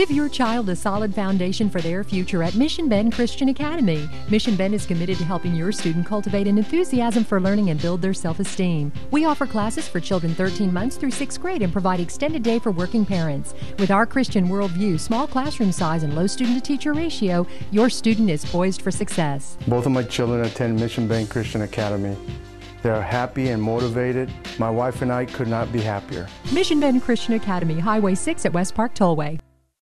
Give your child a solid foundation for their future at Mission Bend Christian Academy. Mission Bend is committed to helping your student cultivate an enthusiasm for learning and build their self esteem. We offer classes for children 13 months through 6th grade and provide extended day for working parents. With our Christian worldview, small classroom size, and low student to teacher ratio, your student is poised for success. Both of my children attend Mission Bend Christian Academy. They're happy and motivated. My wife and I could not be happier. Mission Bend Christian Academy, Highway 6 at West Park Tollway.